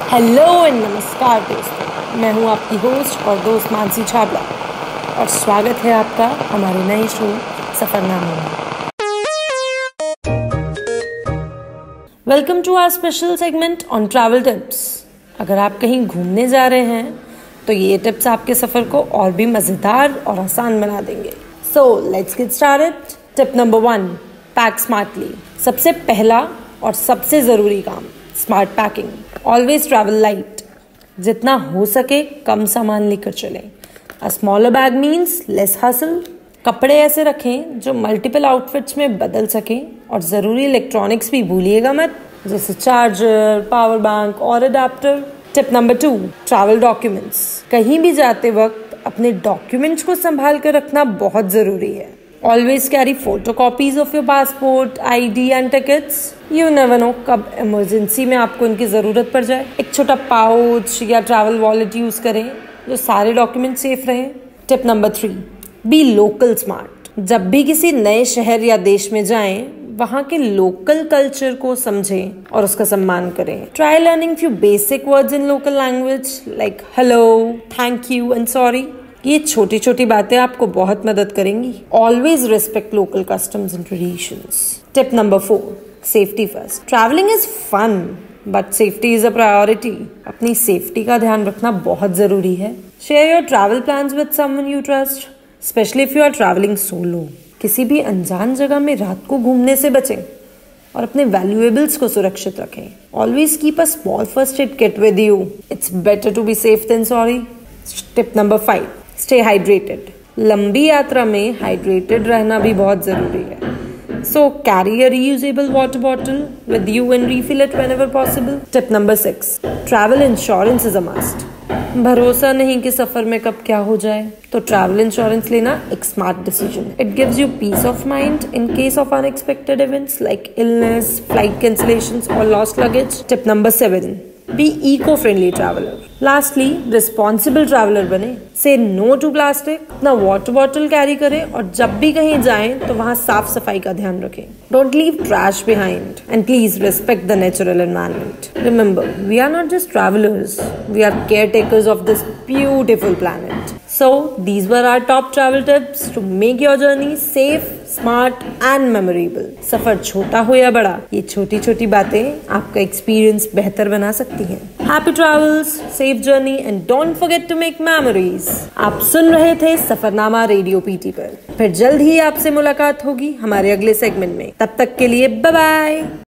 Hello and नमस्कार दोस्तों। मैं हूँ आपकी होस्ट और दोस्त मानसी छाबड़ा। और स्वागत है आपका हमारे नए शो सफरनामे में। Welcome to our special segment on travel tips अगर आप कहीं घूमने जा रहे हैं तो ये टिप्स आपके सफ़र को और भी मज़ेदार और आसान बना देंगे। So let's get started tip number one pack smartly सबसे पहला और सबसे ज़रूरी काम। Smart packing always travel light जितना हो सके कम सामान लेकर चलें। A smaller bag means less हासिल कपड़े ऐसे रखें जो मल्टीपल आउटफिट्स में बदल सकें और ज़रूरी इलेक्ट्रॉनिक्स भी भूलिएगा मत, जैसे चार्जर पावर बैंक और adapter tip number two travel documents कहीं भी जाते वक्त अपने डॉक्यूमेंट्स को संभाल कर रखना बहुत ज़रूरी है। Always carry photocopies of your passport, ID and tickets. You never know कब इमरजेंसी में आपको इनकी ज़रूरत पड़ जाए। एक छोटा पाउच या ट्रैवल वॉलेट यूज़ करें जो सारे डॉक्यूमेंट सेफ़ रहें। Tip number three be local smart जब भी किसी नए शहर या देश में जाएँ वहाँ के लोकल कल्चर को समझें और उसका सम्मान करें। Try learning few basic words in local language like hello thank you and sorry ये छोटी छोटी बातें आपको बहुत मदद करेंगी। Always respect local customs and traditions tip number four safety first travelling is fun but safety is a priority अपनी safety का ध्यान रखना बहुत ज़रूरी है। Share your travel plan with someone you trust specially if you are travelling solo किसी भी अनजान जगह में रात को घूमने से बचें और अपने वैल्यूएबल्स को सुरक्षित रखें। Always keep a small first aid kit with you it's better to be safe than sorry tip number five stay hydrated लंबी यात्रा में हाइड्रेटेड रहना भी बहुत ज़रूरी है। So carry a reusable water bottle with you and refill it whenever possible tip number six travel insurance is a must भरोसा नहीं कि सफ़र में कब क्या हो जाए। तो ट्रैवल इंश्योरेंस लेना एक smart decision it gives you peace of mind in case of unexpected events like illness flight cancellation और lost luggage tip number seven be eco friendly traveller lastly responsible traveller बने। से no to plastic ना water bottle carry करें और जब भी कहीं जाएँ तो वहाँ साफ़ सफ़ाई का ध्यान रखें। Don't leave trash behind and please respect the natural environment remember we are not just travellers we are caretakers of this beautiful planet So, these were our top travel tips to make your journey safe, smart and memorable. सफ़र छोटा हो या बड़ा ये छोटी छोटी बातें आपका एक्सपीरियंस बेहतर बना सकती हैं। Happy travels safe journey and don't forget to make memories आप सुन रहे थे सफरनामा रेडियो पीटी पर। फिर जल्द ही आपसे मुलाकात होगी हमारे अगले सेगमेंट में। तब तक के लिए बाय बाय